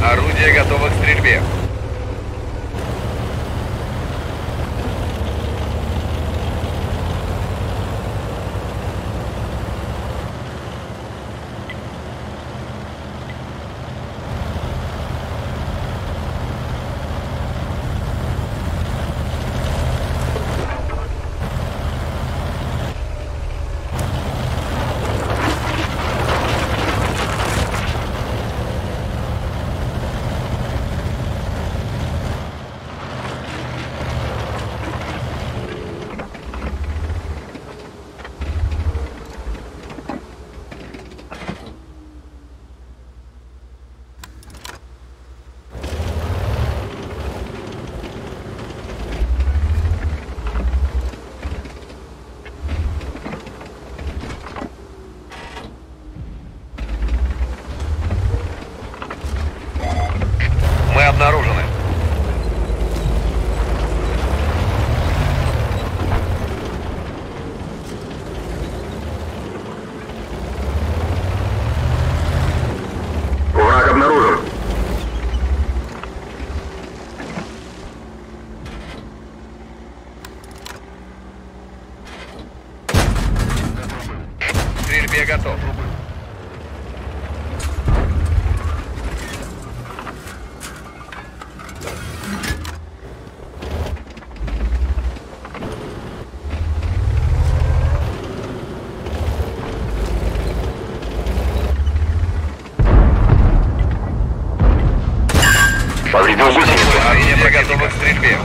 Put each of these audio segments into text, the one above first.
Орудие готово к стрельбе. Мы обнаружены. Враг обнаружен. Стрельбе готов. Повредил гусеницу. Орудие готово к стрельбе.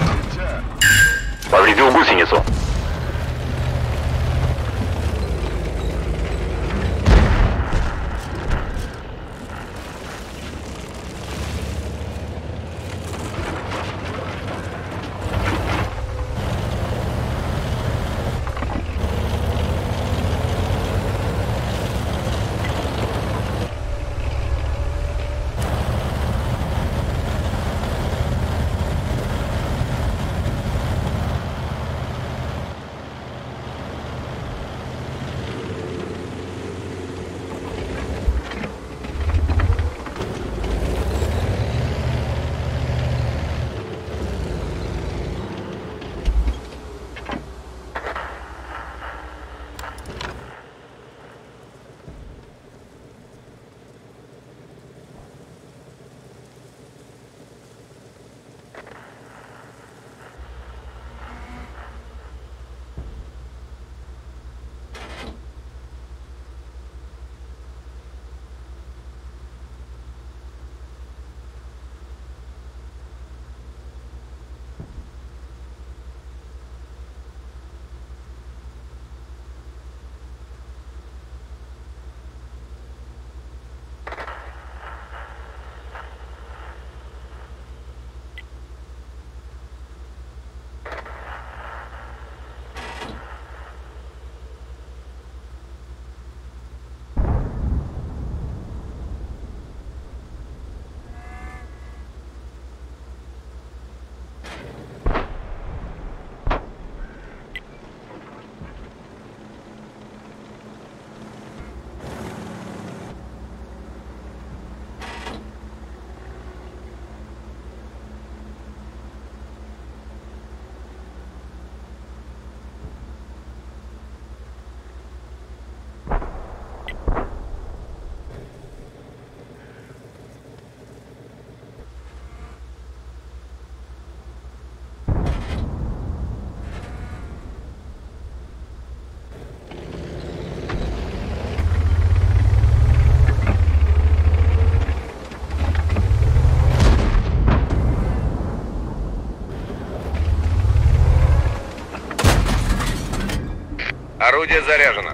Повредил гусеницу. Орудие заряжено.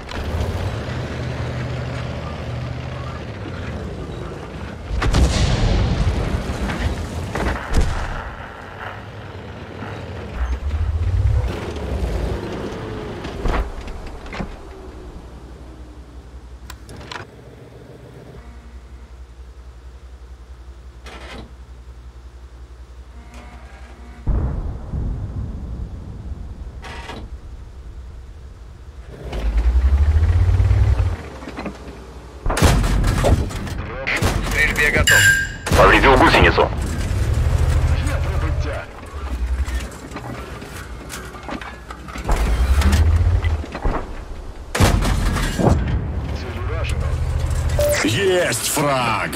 Фраг!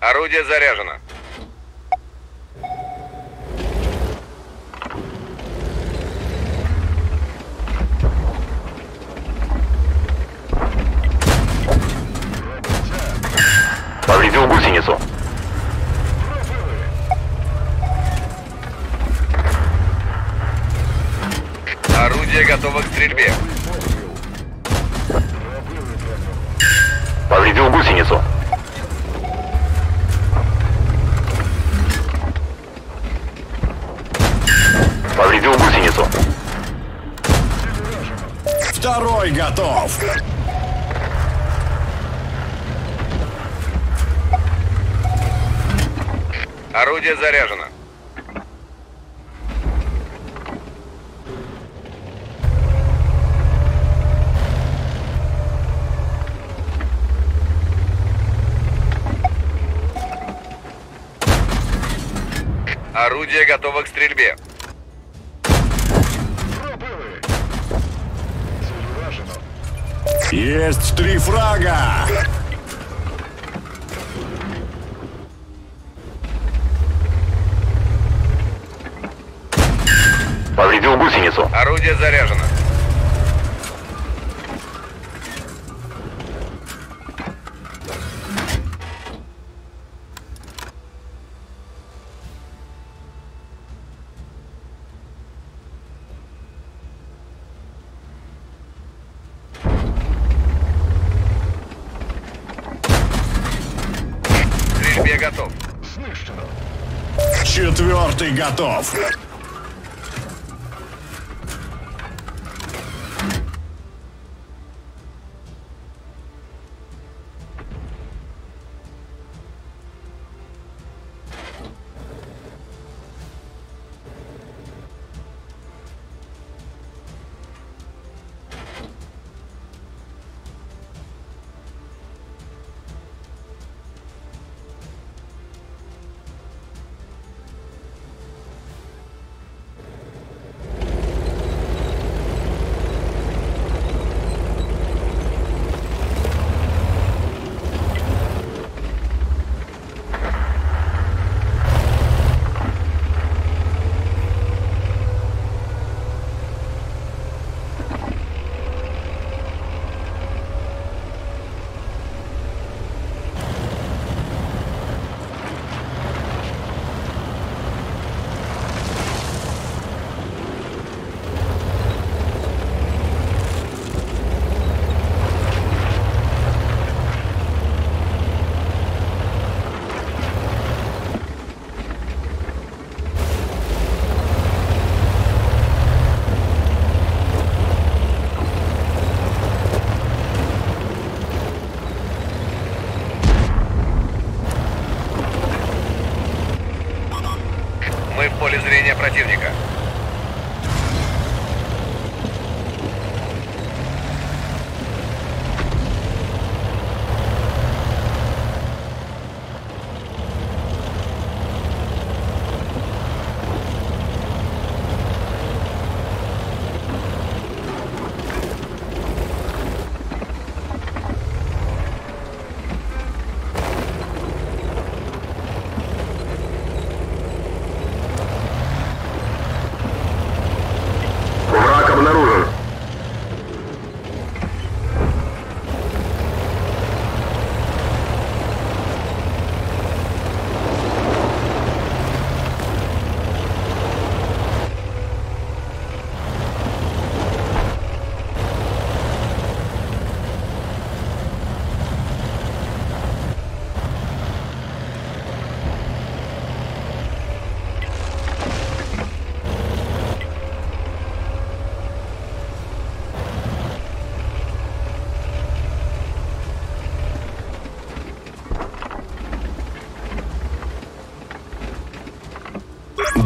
Орудие заряжено. Повредил гусеницу. Орудие готово к стрельбе. Повредил гусеницу. Повредил гусеницу. Второй готов! Орудие заряжено. Орудие готово к стрельбе. Есть три фрага! Повредил гусеницу. Орудие заряжено. К стрельбе готов. Четвертый готов!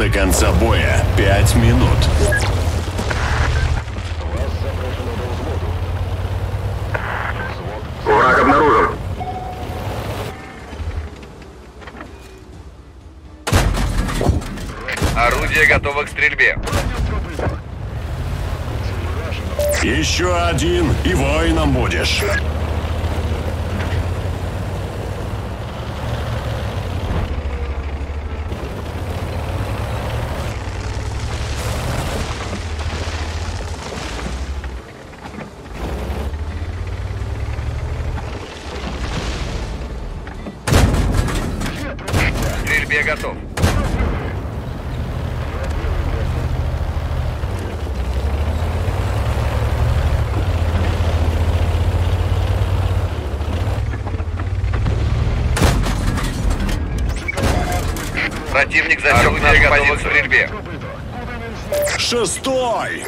До конца боя 5 минут. Враг обнаружен. Орудие готово к стрельбе. Еще один, и воином будешь. Стрельбе готов. Противник засек нас в позицию. к стрельбе. Шестой!